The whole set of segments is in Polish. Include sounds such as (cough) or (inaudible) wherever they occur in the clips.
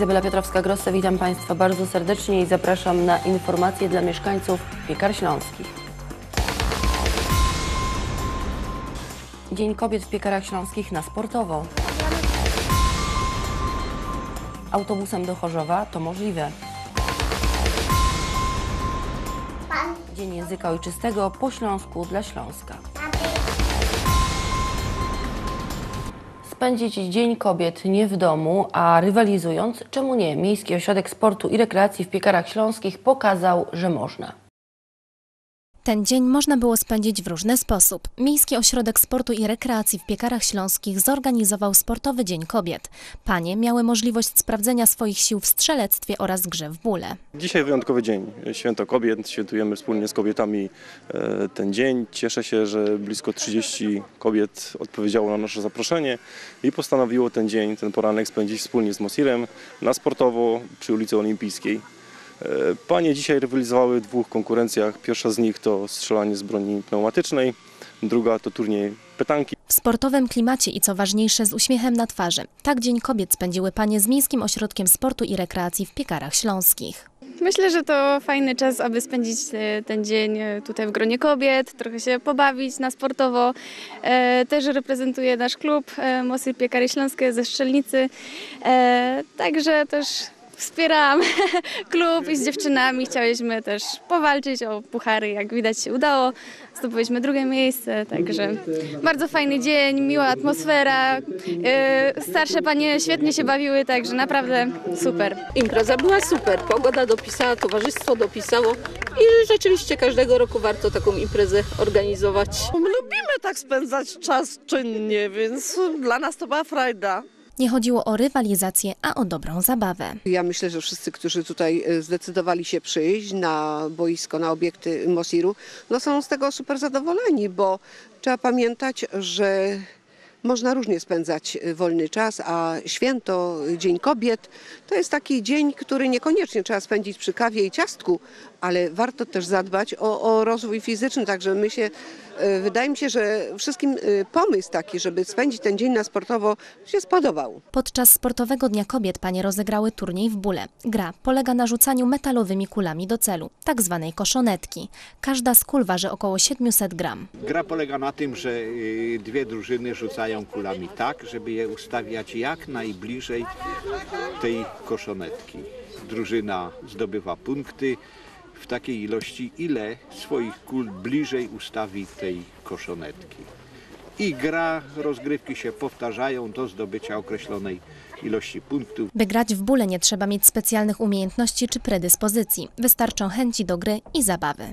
Izabela Piotrowska-Grosse, witam Państwa bardzo serdecznie i zapraszam na informacje dla mieszkańców Piekar Śląskich. Dzień Kobiet w Piekarach Śląskich na sportowo. Autobusem do Chorzowa to możliwe. Dzień Języka Ojczystego po śląsku dla Śląska. Spędzić Dzień Kobiet nie w domu, a rywalizując, czemu nie? Miejski Ośrodek Sportu i Rekreacji w Piekarach Śląskich pokazał, że można. Ten dzień można było spędzić w różny sposób. Miejski Ośrodek Sportu i Rekreacji w Piekarach Śląskich zorganizował Sportowy Dzień Kobiet. Panie miały możliwość sprawdzenia swoich sił w strzelectwie oraz grze w bóle. Dzisiaj wyjątkowy dzień, Święto Kobiet. Świętujemy wspólnie z kobietami e, ten dzień. Cieszę się, że blisko 30 kobiet odpowiedziało na nasze zaproszenie i postanowiło ten dzień, ten poranek spędzić wspólnie z Mosirem na sportowo przy ulicy Olimpijskiej. E, Panie dzisiaj rywalizowały w dwóch konkurencjach. Pierwsza z nich to strzelanie z broni pneumatycznej, druga to turniej petanki. W sportowym klimacie i co ważniejsze z uśmiechem na twarzy. Tak Dzień Kobiet spędziły panie z Miejskim Ośrodkiem Sportu i Rekreacji w Piekarach Śląskich. Myślę, że to fajny czas, aby spędzić e, ten dzień e, tutaj w gronie kobiet, trochę się pobawić na sportowo. Też reprezentuję nasz klub Mosy Piekary Śląskie ze Strzelnicy, E, także też wspieram (laughs) klub i z dziewczynami chciałyśmy też powalczyć o puchary, jak widać się udało. Zdobyliśmy drugie miejsce, także bardzo fajny dzień, miła atmosfera. E, Starsze panie świetnie się bawiły, także naprawdę super. Impreza była super, pogoda dopisała, towarzystwo dopisało i rzeczywiście każdego roku warto taką imprezę organizować. Lubimy tak spędzać czas czynnie, więc dla nas to była frajda. Nie chodziło o rywalizację, a o dobrą zabawę. Ja myślę, że wszyscy, którzy tutaj e, zdecydowali się przyjść na boisko, na obiekty Mosiru, no są z tego super zadowoleni, bo trzeba pamiętać, że można różnie spędzać e, wolny czas, a święto, Dzień Kobiet, to jest taki dzień, który niekoniecznie trzeba spędzić przy kawie i ciastku, ale warto też zadbać o, o rozwój fizyczny, także my się, e, wydaje mi się, że wszystkim e, pomysł taki, żeby spędzić ten dzień na sportowo się spodobał. Podczas Sportowego Dnia Kobiet panie rozegrały turniej w bóle. Gra polega na rzucaniu metalowymi kulami do celu, tak zwanej koszonetki. Każda z kul waży około 700 gram. Gra polega na tym, że y, dwie drużyny rzucają kulami tak, żeby je ustawiać jak najbliżej tej koszonetki. Drużyna zdobywa punkty w takiej ilości, ile swoich kul bliżej ustawi tej koszonetki. I gra, rozgrywki się powtarzają do zdobycia określonej ilości punktów. By grać w bóle nie trzeba mieć specjalnych umiejętności czy predyspozycji. Wystarczą chęci do gry i zabawy.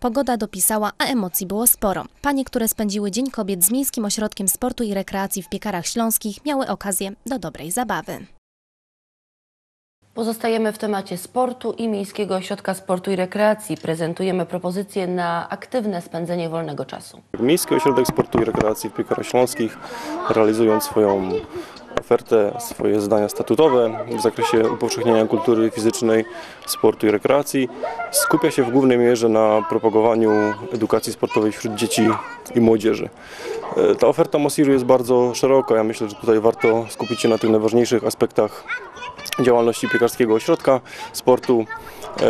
Pogoda dopisała, a emocji było sporo. Panie, które spędziły Dzień Kobiet z Miejskim Ośrodkiem Sportu i Rekreacji w Piekarach Śląskich miały okazję do dobrej zabawy. Pozostajemy w temacie sportu i Miejskiego Ośrodka Sportu i Rekreacji. Prezentujemy propozycje na aktywne spędzenie wolnego czasu. Miejski Ośrodek Sportu i Rekreacji w Piekarach Śląskich realizując swoją ofertę, swoje zadania statutowe w zakresie upowszechniania kultury fizycznej, sportu i rekreacji skupia się w głównej mierze na propagowaniu edukacji sportowej wśród dzieci i młodzieży. E, Ta oferta Mosiru jest bardzo szeroka. Ja myślę, że tutaj warto skupić się na tych najważniejszych aspektach działalności piekarskiego ośrodka sportu. E,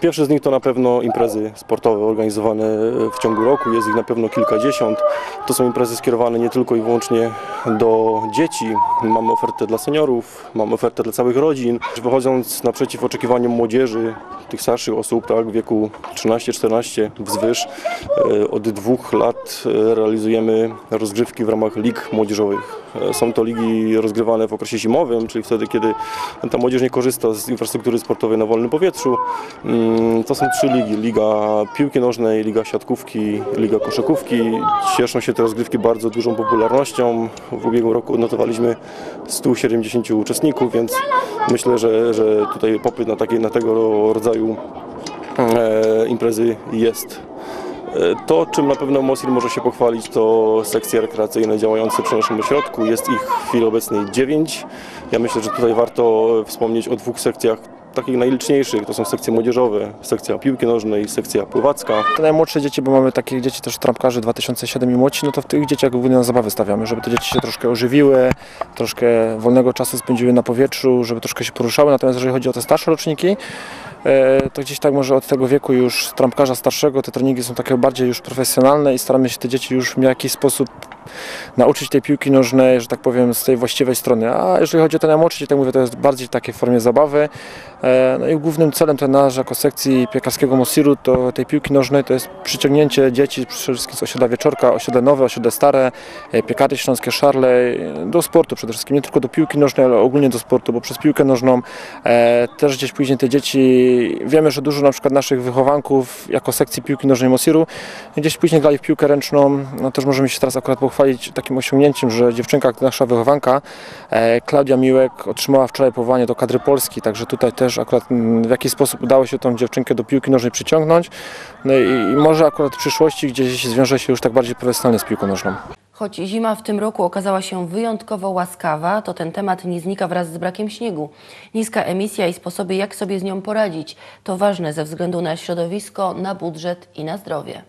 Pierwszy z nich to na pewno imprezy sportowe organizowane w ciągu roku. Jest ich na pewno kilkadziesiąt. To są imprezy skierowane nie tylko i wyłącznie do dzieci. Mamy ofertę dla seniorów, mamy ofertę dla całych rodzin. Wychodząc naprzeciw oczekiwaniom młodzieży, tych starszych osób, tak, w wieku 13-14 wzwyż, e, od dwóch lat e, realizujemy rozgrywki w ramach lig młodzieżowych. E, Są to ligi rozgrywane w okresie zimowym, czyli wtedy, kiedy ta młodzież nie korzysta z infrastruktury sportowej na wolnym powietrzu. Mm, To są trzy ligi. Liga piłki nożnej, Liga siatkówki, Liga koszykówki. Cieszą się te rozgrywki bardzo dużą popularnością. W ubiegłym roku odnotowaliśmy 170 uczestników, więc myślę, że, że tutaj popyt na, takie, na tego rodzaju e, imprezy jest. E, To, czym na pewno Mosir może się pochwalić, to sekcje rekreacyjne działające przy naszym ośrodku. Jest ich w chwili obecnej dziewięć. Ja myślę, że tutaj warto wspomnieć o dwóch sekcjach takich najliczniejszych to są sekcje młodzieżowe, sekcja piłki nożnej, sekcja pływacka. Te najmłodsze dzieci, bo mamy takich dzieci też trampkarzy 2007 i młodsi, no to w tych dzieciach głównie na zabawy stawiamy, żeby te dzieci się troszkę ożywiły, troszkę wolnego czasu spędziły na powietrzu, żeby troszkę się poruszały. Natomiast jeżeli chodzi o te starsze roczniki, to gdzieś tak może od tego wieku już trampkarza starszego te treningi są takie bardziej już profesjonalne i staramy się te dzieci już w jakiś sposób nauczyć tej piłki nożnej, że tak powiem, z tej właściwej strony. A jeżeli chodzi o te najmłodsze, dzieci, tak mówię, to jest bardziej w formie zabawy. E, No i głównym celem trenaż jako sekcji piekarskiego Mosiru to tej piłki nożnej to jest przyciągnięcie dzieci przede wszystkim z osiedla Wieczorka, osiedle nowe, osiedle stare, e, piekary śląskie, szarle, e, do sportu przede wszystkim, nie tylko do piłki nożnej, ale ogólnie do sportu, bo przez piłkę nożną też gdzieś później te dzieci, wiemy, że dużo na przykład naszych wychowanków jako sekcji piłki nożnej Mosiru gdzieś później grali w piłkę ręczną, no też możemy się teraz akurat pochwalić takim osiągnięciem, że dziewczynka, nasza wychowanka, e, Klaudia Miłek otrzymała wczoraj powołanie do kadry Polski, także tutaj też akurat mm, w jakiś sposób udało się tą dziewczynkę do piłki nożnej przyciągnąć no i, i może akurat w przyszłości gdzieś zwiąże się już tak bardziej profesjonalnie z piłką nożną. Choć zima w tym roku okazała się wyjątkowo łaskawa, to ten temat nie znika wraz z brakiem śniegu. Niska emisja i sposoby, jak sobie z nią poradzić, to ważne ze względu na środowisko, na budżet i na zdrowie.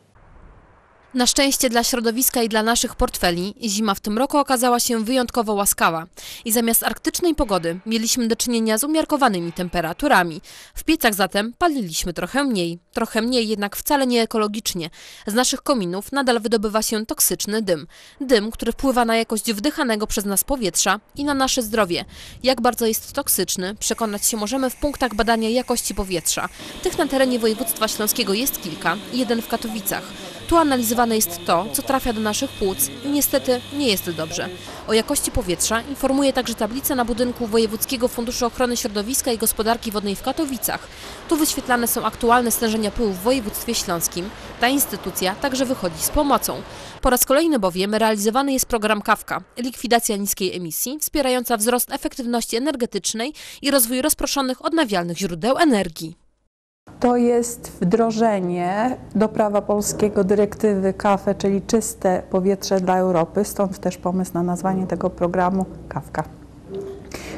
Na szczęście dla środowiska i dla naszych portfeli zima w tym roku okazała się wyjątkowo łaskawa i zamiast arktycznej pogody mieliśmy do czynienia z umiarkowanymi temperaturami. W piecach zatem paliliśmy trochę mniej, trochę mniej jednak wcale nie ekologicznie. Z naszych kominów nadal wydobywa się toksyczny dym. Dym, który wpływa na jakość wdychanego przez nas powietrza i na nasze zdrowie. Jak bardzo jest toksyczny, przekonać się możemy w punktach badania jakości powietrza. Tych na terenie województwa śląskiego jest kilka, jeden w Katowicach. Tu analizowane jest to, co trafia do naszych płuc i niestety nie jest dobrze. O jakości powietrza informuje także tablica na budynku Wojewódzkiego Funduszu Ochrony Środowiska i Gospodarki Wodnej w Katowicach. Tu wyświetlane są aktualne stężenia pyłu w województwie śląskim. Ta instytucja także wychodzi z pomocą. Po raz kolejny bowiem realizowany jest program KAWKA, likwidacja niskiej emisji, wspierająca wzrost efektywności energetycznej i rozwój rozproszonych odnawialnych źródeł energii. To jest wdrożenie do prawa polskiego dyrektywy KAFE, czyli czyste powietrze dla Europy, stąd też pomysł na nazwanie tego programu KAFKA.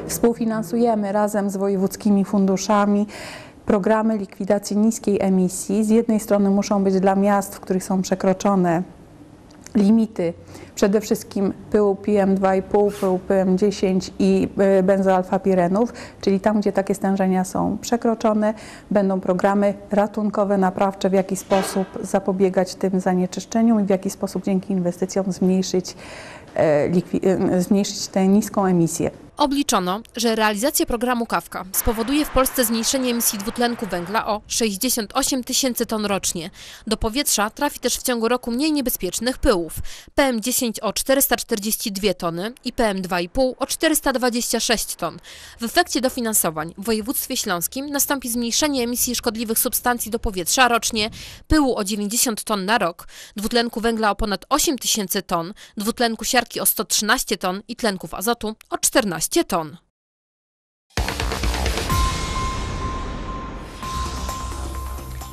Współfinansujemy razem z wojewódzkimi funduszami programy likwidacji niskiej emisji. Z jednej strony muszą być dla miast, w których są przekroczone limity, przede wszystkim pyłu PM2,5, pyłu PM10 i y, benzoalfapirenów, czyli tam, gdzie takie stężenia są przekroczone, będą programy ratunkowe, naprawcze, w jaki sposób zapobiegać tym zanieczyszczeniom i w jaki sposób dzięki inwestycjom zmniejszyć, e, e, zmniejszyć tę niską emisję. Obliczono, że realizacja programu KAWKA spowoduje w Polsce zmniejszenie emisji dwutlenku węgla o 68 tysięcy ton rocznie. Do powietrza trafi też w ciągu roku mniej niebezpiecznych pyłów. PM10 o 442 tony i PM2,5 o 426 ton. W efekcie dofinansowań w województwie śląskim nastąpi zmniejszenie emisji szkodliwych substancji do powietrza rocznie, pyłu o 90 ton na rok, dwutlenku węgla o ponad 8 tysięcy ton, dwutlenku siarki o 113 ton i tlenków azotu o 14 ton.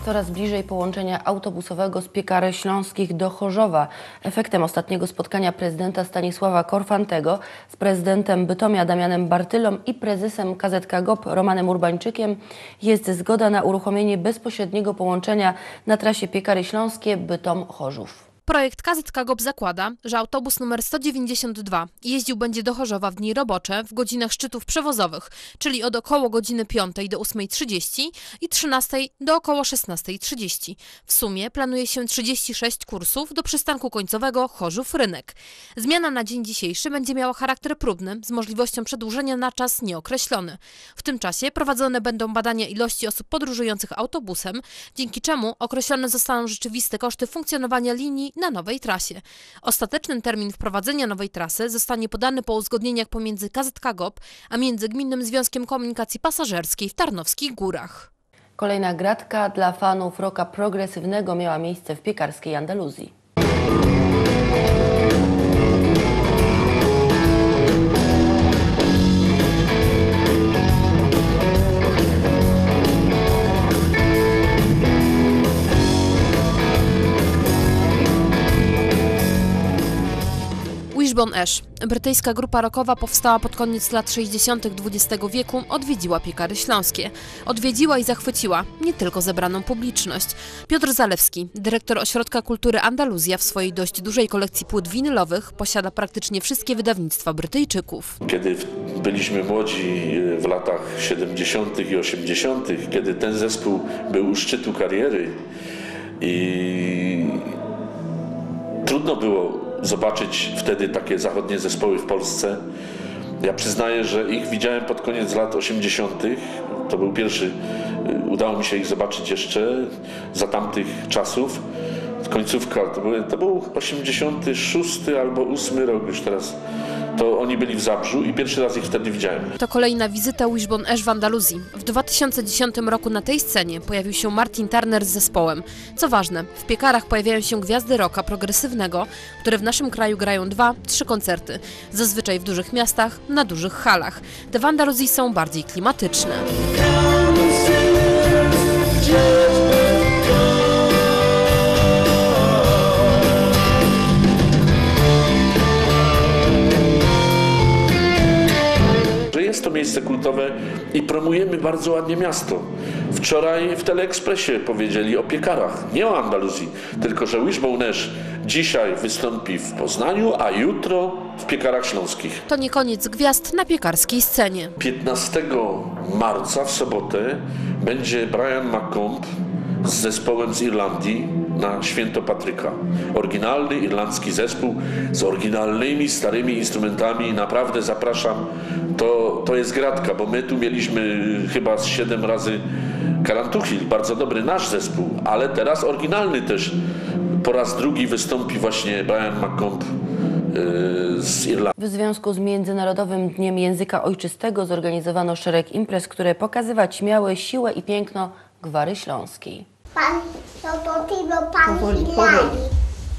Coraz bliżej połączenia autobusowego z Piekary Śląskich do Chorzowa. Efektem ostatniego spotkania prezydenta Stanisława Korfantego z prezydentem Bytomia Damianem Bartylą i prezesem KZK GOP Romanem Urbańczykiem jest zgoda na uruchomienie bezpośredniego połączenia na trasie Piekary Śląskie Bytom-Chorzów. Projekt KZK GOP zakłada, że autobus numer 192 jeździł będzie do Chorzowa w dni robocze w godzinach szczytów przewozowych, czyli od około godziny 5 do 8.30 i 13 do około 16.30. W sumie planuje się 36 kursów do przystanku końcowego Chorzów Rynek. Zmiana na dzień dzisiejszy będzie miała charakter próbny z możliwością przedłużenia na czas nieokreślony. W tym czasie prowadzone będą badania ilości osób podróżujących autobusem, dzięki czemu określone zostaną rzeczywiste koszty funkcjonowania linii na nowej trasie. Ostateczny termin wprowadzenia nowej trasy zostanie podany po uzgodnieniach pomiędzy KZK GOP a Międzygminnym Związkiem Komunikacji Pasażerskiej w Tarnowskich Górach. Kolejna gratka dla fanów roka progresywnego miała miejsce w piekarskiej Andaluzji. Wishbone Ash. Brytyjska grupa rockowa powstała pod koniec lat 60. XX wieku, odwiedziła piekary śląskie. Odwiedziła i zachwyciła nie tylko zebraną publiczność. Piotr Zalewski, dyrektor Ośrodka Kultury Andaluzja w swojej dość dużej kolekcji płyt winylowych, posiada praktycznie wszystkie wydawnictwa Brytyjczyków. Kiedy byliśmy młodzi w latach 70. i 80., kiedy ten zespół był u szczytu kariery i trudno było zobaczyć wtedy takie zachodnie zespoły w Polsce. Ja przyznaję, że ich widziałem pod koniec lat 80. To był pierwszy, udało mi się ich zobaczyć jeszcze za tamtych czasów. Końcówka, to, były, to był 86 albo 8 rok już teraz. To oni byli w Zabrzu i pierwszy raz ich wtedy widziałem. To kolejna wizyta Wishbone Ash w Andaluzji. W 2010 roku na tej scenie pojawił się Martin Turner z zespołem. Co ważne, w piekarach pojawiają się gwiazdy rocka progresywnego, które w naszym kraju grają dwa, trzy koncerty. Zazwyczaj w dużych miastach, na dużych halach. Te w Andaluzji są bardziej klimatyczne. Miejsce kultowe i promujemy bardzo ładnie miasto. Wczoraj w Teleekspresie powiedzieli o piekarach, nie o Andaluzji, tylko że Wishbone dzisiaj wystąpi w Poznaniu, a jutro w piekarach śląskich. To nie koniec gwiazd na piekarskiej scenie. 15 marca w sobotę będzie Brian McComb z zespołem z Irlandii na Święto Patryka. Oryginalny irlandzki zespół z oryginalnymi, starymi instrumentami. Naprawdę zapraszam. To, to jest gratka, bo my tu mieliśmy chyba z 7 razy Karantuchil, bardzo dobry nasz zespół, ale teraz oryginalny też. Po raz drugi wystąpi właśnie Brian McComb yy, z Irlandii. W związku z Międzynarodowym Dniem Języka Ojczystego zorganizowano szereg imprez, które pokazywać miały siłę i piękno gwary śląskiej. Pan, to ty, no pan Hilary,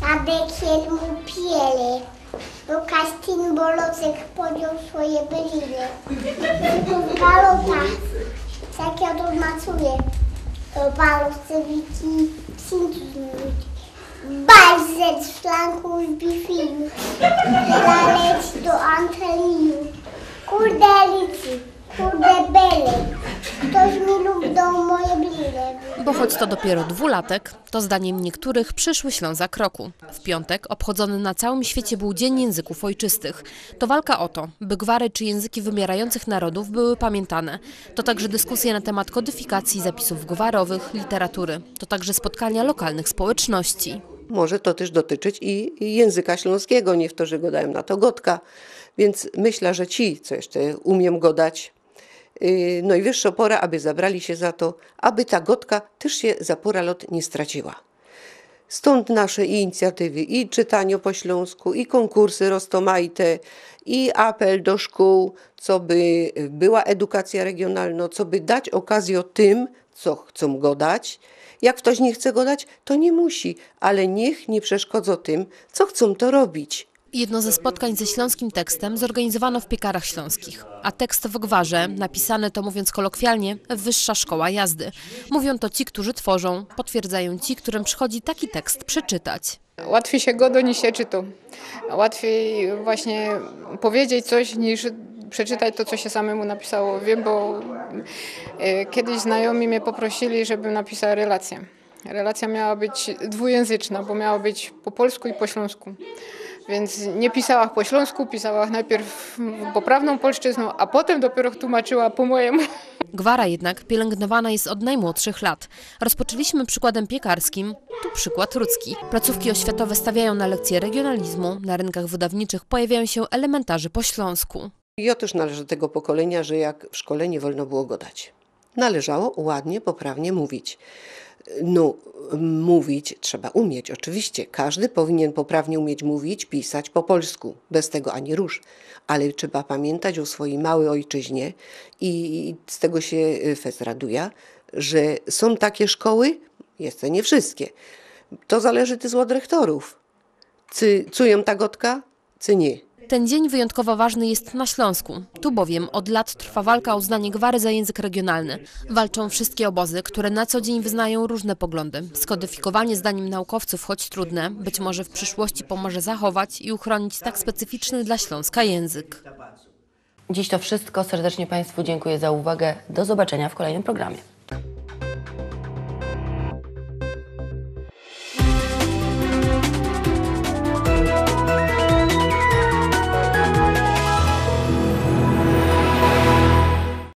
na dekiel mu piele. Lukaś Tin Bolocek podjął swoje byliny. Tylko w balotach, jak ja to macuję, to balotce wiki, psincu zmienić. Bajzec z choć to dopiero dwulatek, to zdaniem niektórych przyszły Ślązak roku. W piątek obchodzony na całym świecie był Dzień Języków Ojczystych. To walka o to, by gwary czy języki wymierających narodów były pamiętane. To także dyskusje na temat kodyfikacji zapisów gwarowych, literatury. To także spotkania lokalnych społeczności. Może to też dotyczyć i języka śląskiego, nie w to, że go dałem na to gotka. Więc myślę, że ci, co jeszcze umiem godać, yy, no i wyższa pora, aby zabrali się za to, aby ta gotka też się za pora lot nie straciła. Stąd nasze inicjatywy, i czytanie po śląsku, i konkursy roztomajte, i apel do szkół, co by była edukacja regionalna, co by dać okazję tym, co chcą godać. Jak ktoś nie chce godać, to nie musi, ale niech nie przeszkodzą tym, co chcą to robić. Jedno ze spotkań ze śląskim tekstem zorganizowano w Piekarach Śląskich. A tekst w gwarze, napisany to mówiąc kolokwialnie, wyższa szkoła jazdy. Mówią to ci, którzy tworzą, potwierdzają ci, którym przychodzi taki tekst przeczytać. Łatwiej się godo niż się czytu. Łatwiej właśnie powiedzieć coś niż przeczytać to, co się samemu napisało. Wiem, bo e, kiedyś znajomi mnie poprosili, żebym napisała relację. Relacja miała być dwujęzyczna, bo miała być po polsku i po śląsku. Więc nie pisała po śląsku, pisała najpierw poprawną polszczyzną, a potem dopiero tłumaczyła po mojemu. Gwara jednak pielęgnowana jest od najmłodszych lat. Rozpoczęliśmy przykładem piekarskim, tu przykład ludzki. Placówki oświatowe stawiają na lekcje regionalizmu, na rynkach wydawniczych pojawiają się elementarzy po śląsku. Ja też należę do tego pokolenia, że jak w szkole nie wolno było godać. Należało ładnie, poprawnie mówić. No, mówić trzeba umieć, oczywiście. Każdy powinien poprawnie umieć mówić, pisać po polsku. Bez tego ani rusz. Ale trzeba pamiętać o swojej małej ojczyźnie i z tego się FES raduje, że są takie szkoły, jeszcze nie wszystkie. To zależy też od rektorów. Czy czują ta gotka, czy nie. Ten dzień wyjątkowo ważny jest na Śląsku. Tu bowiem od lat trwa walka o uznanie gwary za język regionalny. Walczą wszystkie obozy, które na co dzień wyznają różne poglądy. Skodyfikowanie zdaniem naukowców, choć trudne, być może w przyszłości pomoże zachować i uchronić tak specyficzny dla Śląska język. Dziś to wszystko. Serdecznie Państwu dziękuję za uwagę. Do zobaczenia w kolejnym programie.